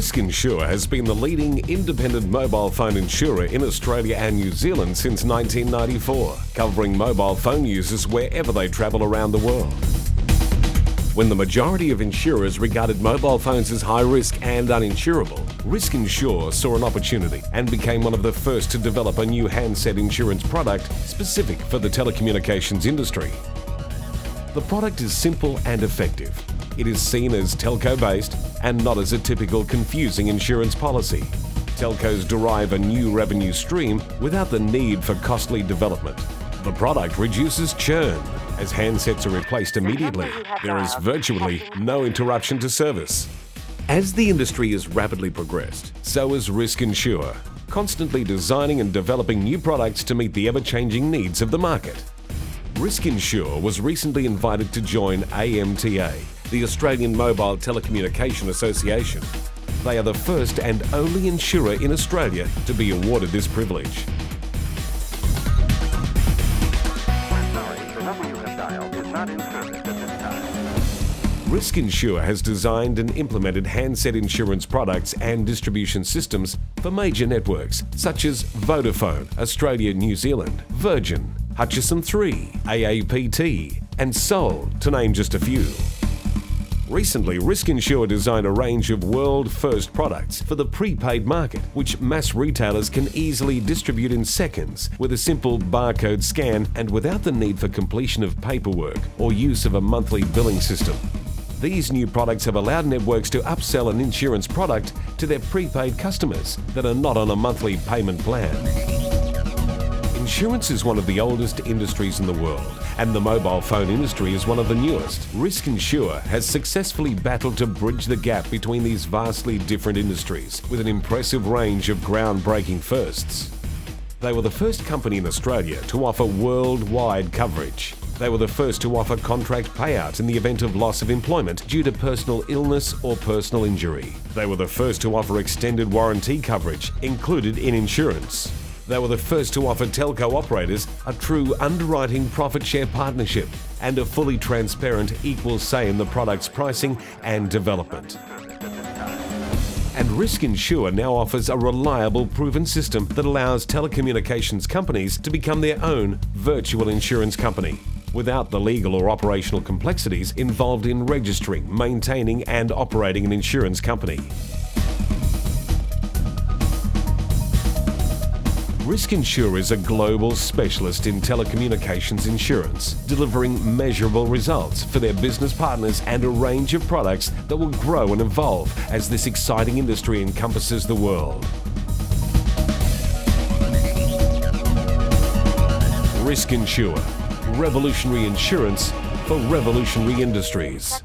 Risk Insure has been the leading independent mobile phone insurer in Australia and New Zealand since 1994, covering mobile phone users wherever they travel around the world. When the majority of insurers regarded mobile phones as high risk and uninsurable, Risk Insure saw an opportunity and became one of the first to develop a new handset insurance product specific for the telecommunications industry. The product is simple and effective. It is seen as telco based and not as a typical confusing insurance policy. Telcos derive a new revenue stream without the need for costly development. The product reduces churn as handsets are replaced immediately. There is virtually no interruption to service. As the industry has rapidly progressed, so has Risk Insure, constantly designing and developing new products to meet the ever-changing needs of the market. Risk Insure was recently invited to join AMTA, the Australian Mobile Telecommunication Association. They are the first and only insurer in Australia to be awarded this privilege. Risk Insure has designed and implemented handset insurance products and distribution systems for major networks such as Vodafone, Australia, New Zealand, Virgin, Hutchison 3, AAPT, and Soul, to name just a few. Recently, Risk Insure designed a range of world-first products for the prepaid market, which mass retailers can easily distribute in seconds with a simple barcode scan and without the need for completion of paperwork or use of a monthly billing system. These new products have allowed networks to upsell an insurance product to their prepaid customers that are not on a monthly payment plan. Insurance is one of the oldest industries in the world, and the mobile phone industry is one of the newest. Risk Insure has successfully battled to bridge the gap between these vastly different industries with an impressive range of groundbreaking firsts. They were the first company in Australia to offer worldwide coverage. They were the first to offer contract payouts in the event of loss of employment due to personal illness or personal injury. They were the first to offer extended warranty coverage included in insurance. They were the first to offer telco operators a true underwriting profit share partnership and a fully transparent equal say in the product's pricing and development. And Risk Insure now offers a reliable, proven system that allows telecommunications companies to become their own virtual insurance company without the legal or operational complexities involved in registering, maintaining, and operating an insurance company. Risk Insure is a global specialist in telecommunications insurance, delivering measurable results for their business partners and a range of products that will grow and evolve as this exciting industry encompasses the world. Risk Insure, revolutionary insurance for revolutionary industries.